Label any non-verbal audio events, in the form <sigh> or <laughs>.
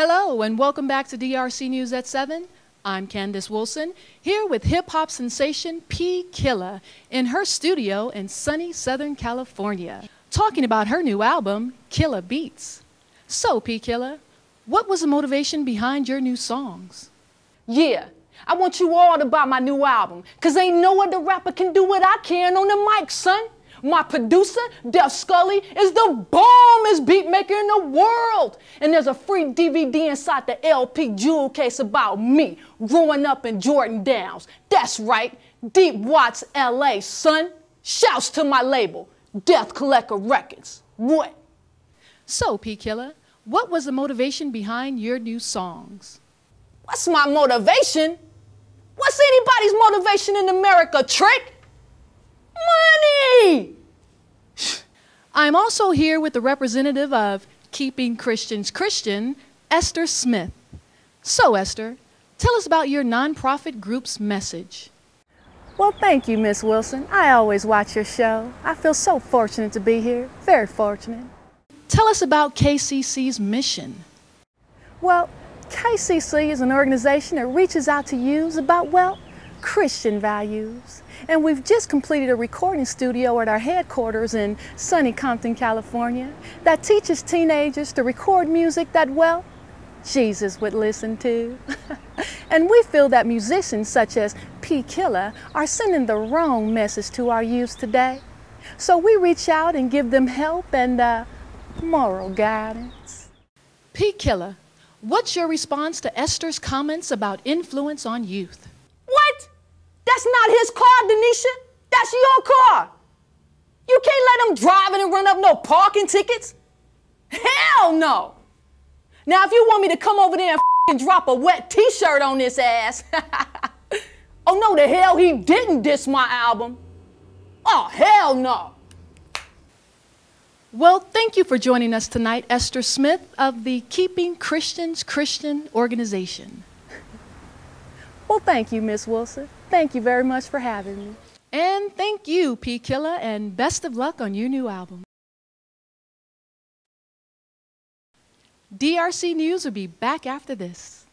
Hello, and welcome back to DRC News at 7. I'm Candace Wilson, here with hip hop sensation P. Killa in her studio in sunny Southern California, talking about her new album, Killa Beats. So, P. Killa, what was the motivation behind your new songs? Yeah, I want you all to buy my new album, cause ain't no other rapper can do what I can on the mic, son. My producer, Def Scully, is the bombest beat maker in the world. And there's a free DVD inside the LP jewel case about me growing up in Jordan Downs. That's right, Deep Watts, LA, son. Shouts to my label, Death Collector Records. What? So, P Killa, what was the motivation behind your new songs? What's my motivation? What's anybody's motivation in America, Trick? I'm also here with the representative of Keeping Christians Christian, Esther Smith. So, Esther, tell us about your nonprofit group's message. Well, thank you, Miss Wilson. I always watch your show. I feel so fortunate to be here. Very fortunate. Tell us about KCC's mission. Well, KCC is an organization that reaches out to youths about, well, Christian values. And we've just completed a recording studio at our headquarters in sunny Compton, California, that teaches teenagers to record music that, well, Jesus would listen to. <laughs> and we feel that musicians such as P. Killa are sending the wrong message to our youth today. So we reach out and give them help and uh, moral guidance. P. Killa, what's your response to Esther's comments about influence on youth? What? That's not his That's your car. You can't let him drive and run up no parking tickets. Hell no. Now, if you want me to come over there and drop a wet t-shirt on this ass, <laughs> oh no, the hell he didn't diss my album. Oh, hell no. Well, thank you for joining us tonight, Esther Smith of the Keeping Christians Christian organization. Well, thank you, Miss Wilson. Thank you very much for having me. And thank you, P. Killa, and best of luck on your new album. DRC News will be back after this.